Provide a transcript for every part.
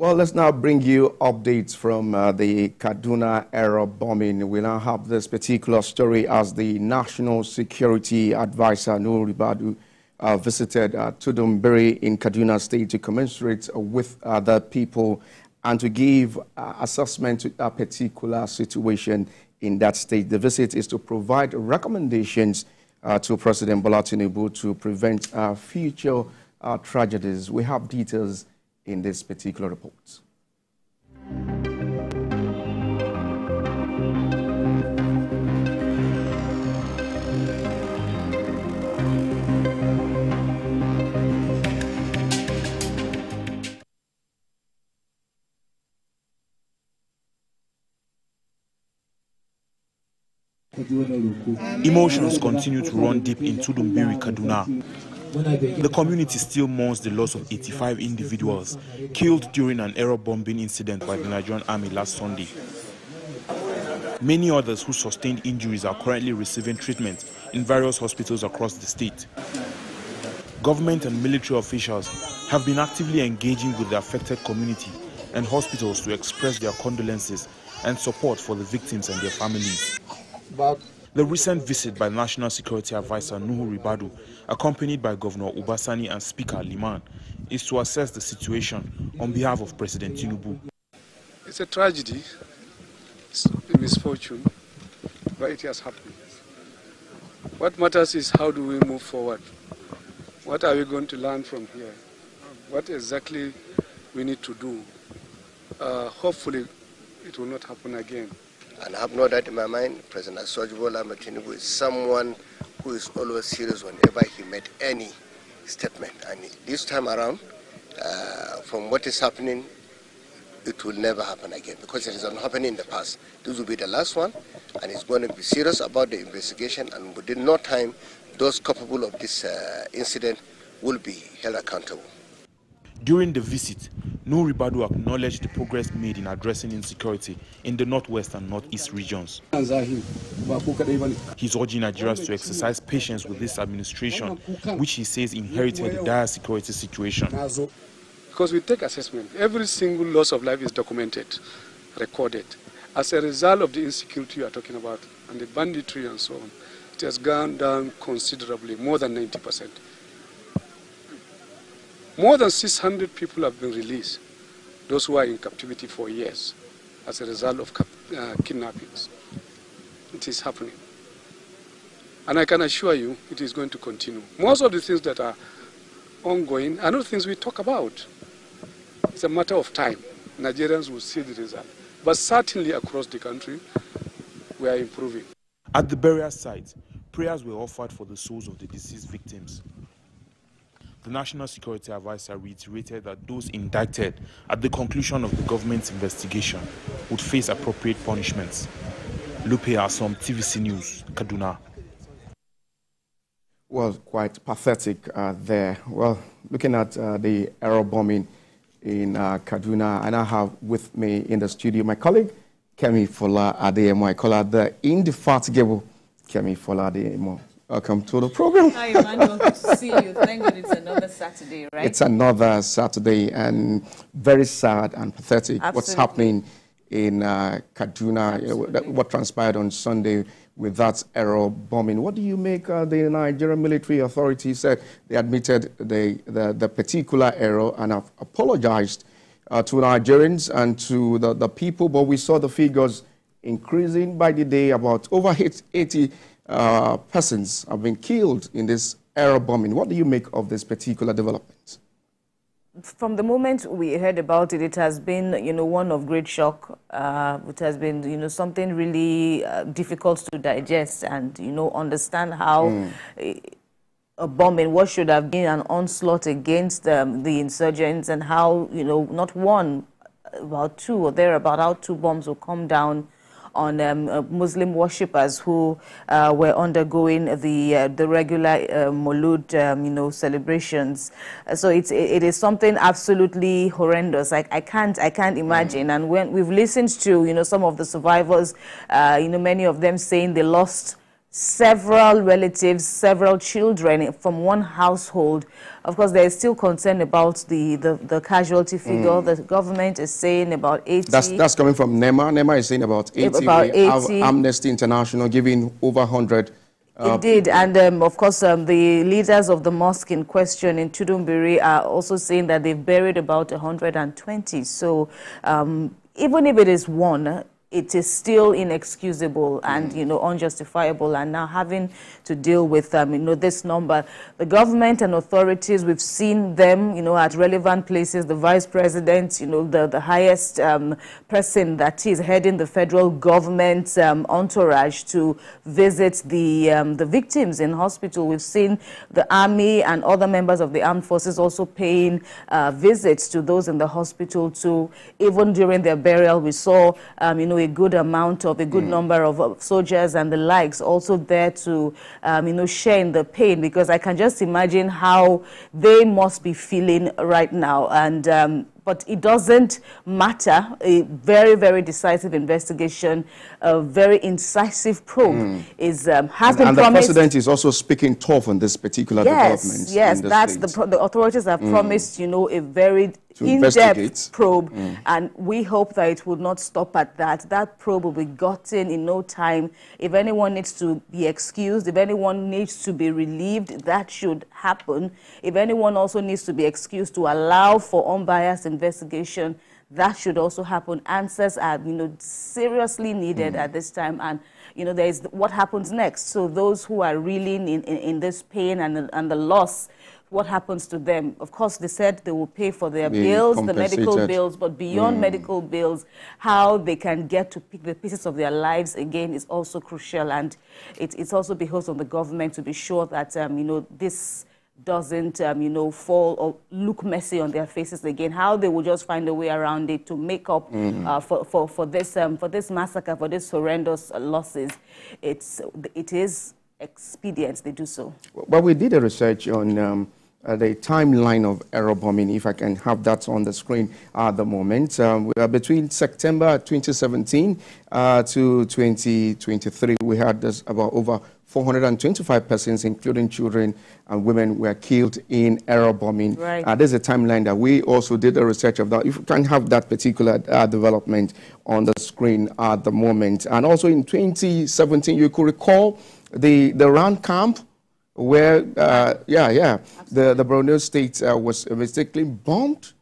Well, let's now bring you updates from uh, the Kaduna era bombing. We now have this particular story as the National Security Advisor, Nuhu Ribadu, uh, visited uh, Tudunbiri in Kaduna State to commensurate with the people and to give uh, assessment to a particular situation in that state. The visit is to provide recommendations uh, to President Bola Tinubu to prevent uh, future tragedies. We have details in this particular report. Emotions continue to run deep in Tudunbiri, Kaduna. The community still mourns the loss of 85 individuals killed during an aero bombing incident by the Nigerian army last Sunday. Many others who sustained injuries are currently receiving treatment in various hospitals across the state. Government and military officials have been actively engaging with the affected community and hospitals to express their condolences and support for the victims and their families. The recent visit by National Security Advisor Nuhu Ribadu, accompanied by Governor Uba Sani and Speaker Liman, is to assess the situation on behalf of President Tinubu. It's a tragedy, it's a misfortune, but it has happened. What matters is how do we move forward? What are we going to learn from here? What exactly we need to do? Uh, hopefully it will not happen again. And I have no doubt in my mind, President Asiwaju Bola Tinubu is someone who is always serious whenever he made any statement. And this time around, uh, from what is happening, it will never happen again because it has not happened in the past. This will be the last one, and he's going to be serious about the investigation. And within no time, those culpable of this uh, incident will be held accountable. During the visit, Nuhu Ribadu acknowledged the progress made in addressing insecurity in the northwest and northeast regions. He's urging Nigerians to exercise patience with this administration, which he says inherited a dire security situation. Because we take assessment, every single loss of life is documented, recorded. As a result of the insecurity you are talking about, and the banditry and so on, it has gone down considerably, more than 90 percent. More than 600 people have been released, those who are in captivity for years as a result of uh, kidnappings. It is happening. And I can assure you it is going to continue. Most of the things that are ongoing are not things we talk about. It's a matter of time. Nigerians will see the result. But certainly across the country, we are improving. At the burial site, prayers were offered for the souls of the deceased victims. The National Security Advisor reiterated that those indicted at the conclusion of the government's investigation would face appropriate punishments. Lupe Asom, TVC News, Kaduna. Well, quite pathetic uh, there. Well, looking at uh, the aero bombing in uh, Kaduna, I have with me in the studio my colleague, Kemi Fola Adeyemo. I call her the indefatigable Kemi Fola Adeyemo. Welcome to the program. Hi, Emmanuel. Good to see you. Thank God it's another Saturday, right? It's another Saturday, and very sad and pathetic Absolutely. what's happening in uh, Kaduna, Absolutely. what transpired on Sunday with that aero bombing. What do you make uh, the Nigerian military authorities said they admitted the, the, the particular error and have apologized uh, to Nigerians and to the, the people, but we saw the figures increasing by the day, about over 80 uh, persons have been killed in this air bombing. What do you make of this particular development? From the moment we heard about it, it has been, you know, one of great shock. Uh, it has been, you know, something really uh, difficult to digest and, you know, understand how mm. a bombing, what should have been an onslaught against um, the insurgents and how, you know, not one, about two or there, about how two bombs will come down on um, uh, Muslim worshippers who uh, were undergoing the uh, the regular uh, Maulud, um, you know, celebrations. Uh, so it's it is something absolutely horrendous. I, I can't I can't imagine. And when we've listened to you know some of the survivors, uh, you know, many of them saying they lost several relatives, several children from one household. Of course, there is still concern about the, the, the casualty figure. Mm. The government is saying about 80. That's, that's coming from NEMA. NEMA is saying about 80. About 80. Amnesty International giving over 100 uh, Indeed, and um, of course, um, the leaders of the mosque in question in Tudunbiri are also saying that they've buried about 120. So um, even if it is one, it is still inexcusable and you know unjustifiable. And now having to deal with um, you know this number the government and authorities we've seen them you know at relevant places. The vice president you know the the highest um, person that is heading the federal government um, entourage to visit the um, the victims in hospital. We've seen the army and other members of the armed forces also paying uh, visits to those in the hospital too. Even during their burial we saw um, you know a good amount of, a good mm. number of, of, soldiers and the likes also there to, um, you know, share in the pain because I can just imagine how they must be feeling right now. And um, but it doesn't matter. A very, very decisive investigation, a very incisive probe mm. is um, has and, been and promised. And the president is also speaking tough on this particular yes, development. Yes, that's the, the authorities have mm. promised, you know, a very in-depth probe, mm. and we hope that it will not stop at that. That probe will be gotten in no time. If anyone needs to be excused, if anyone needs to be relieved, that should happen. If anyone also needs to be excused to allow for unbiased investigation, that should also happen. Answers are, you know, seriously needed mm. at this time, and you know, there is what happens next. So those who are reeling in, in, in this pain and, and the loss what happens to them. Of course, they said they will pay for their bills, the medical bills, but beyond mm. medical bills, how they can get to pick the pieces of their lives again is also crucial. And it, it's also behoves on the government to be sure that, um, you know, this doesn't, um, you know, fall or look messy on their faces again. How they will just find a way around it to make up mm. uh, for, for, for, this, um, for this massacre, for these horrendous losses. It's, it is expedient they do so. Well, we did a research on um, uh, the timeline of error bombing, if I can have that on the screen at the moment. Um, between September 2017 uh, to 2023, we had this about over 425 persons, including children and women, were killed in error bombing. Right. Uh, there's a timeline that we also did the research of that. If you can have that particular uh, development on the screen at the moment. And also in 2017, you could recall the, the Rann camp where, uh, yeah, yeah, the, the Borno state uh, was mistakenly bombed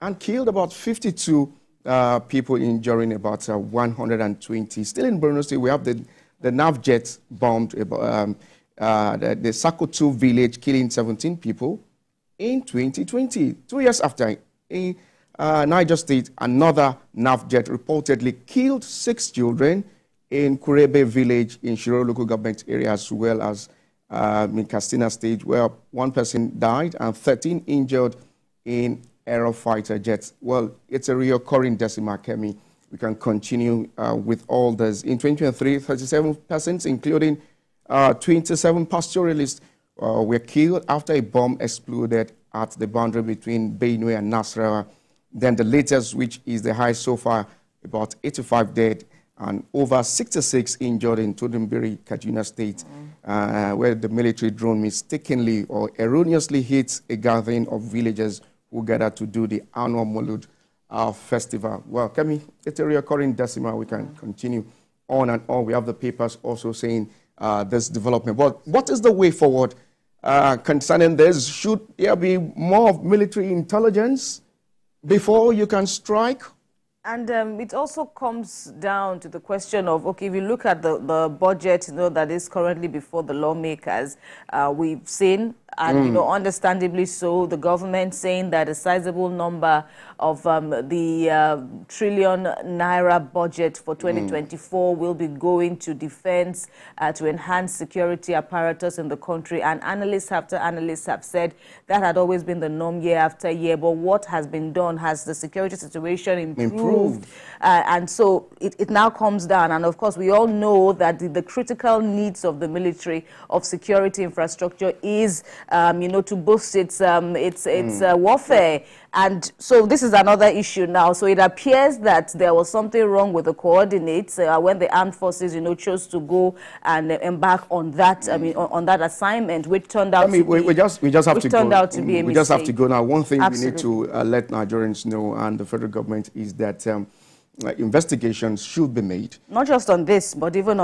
and killed about 52 uh, people, injuring about uh, 120. Still in Borno state, we have the, the NAF jet bombed um, uh, the, the Sakotu village, killing 17 people in 2020. Two years after, in uh, Niger State, another NAF jet reportedly killed six children in Kurebe village in Shiro local government area, as well as uh, in Katsina stage where one person died and 13 injured in Aerofighter jets. Well, it's a recurring decimal, Kemi. We can continue uh, with all this. In 2023, 37 persons, including uh, 27 pastoralists, uh, were killed after a bomb exploded at the boundary between Benue and Nasarawa. Then the latest, which is the highest so far, about 85 dead and over 66 injured in Tudunbiri, Kaduna State, uh, where the military drone mistakenly or erroneously hits a gathering of villagers who gather to do the annual Mulud uh, festival. Well, Kemi, it's a recurring decimal. We can continue on and on. We have the papers also saying uh, this development. But what is the way forward uh, concerning this? Should there be more military intelligence before you can strike? And um, it also comes down to the question of, okay, if you look at the, the budget you know, that is currently before the lawmakers, uh, we've seen and mm. you know, understandably so, the government saying that a sizable number of um, the uh, trillion naira budget for 2024 mm. will be going to defense uh, to enhance security apparatus in the country. And analysts after analysts have said that had always been the norm year after year. But what has been done? Has the security situation improved? improved. Uh, and so it, it, now comes down. And of course, we all know that the, the critical needs of the military, of security infrastructure, is um, you know, to boost its um, its its Mm. uh, warfare. And so this is another issue now. So it appears that there was something wrong with the coordinates uh, when the armed forces, you know, chose to go and uh, embark on that. I mean, on, on that assignment, which turned out Mm. I mean, to we, be, we just we just have to turned go. out to be a we just have to go now. One thing we need to uh, let Nigerians know and the federal government is that um, uh, investigations should be made. not just on this, but even on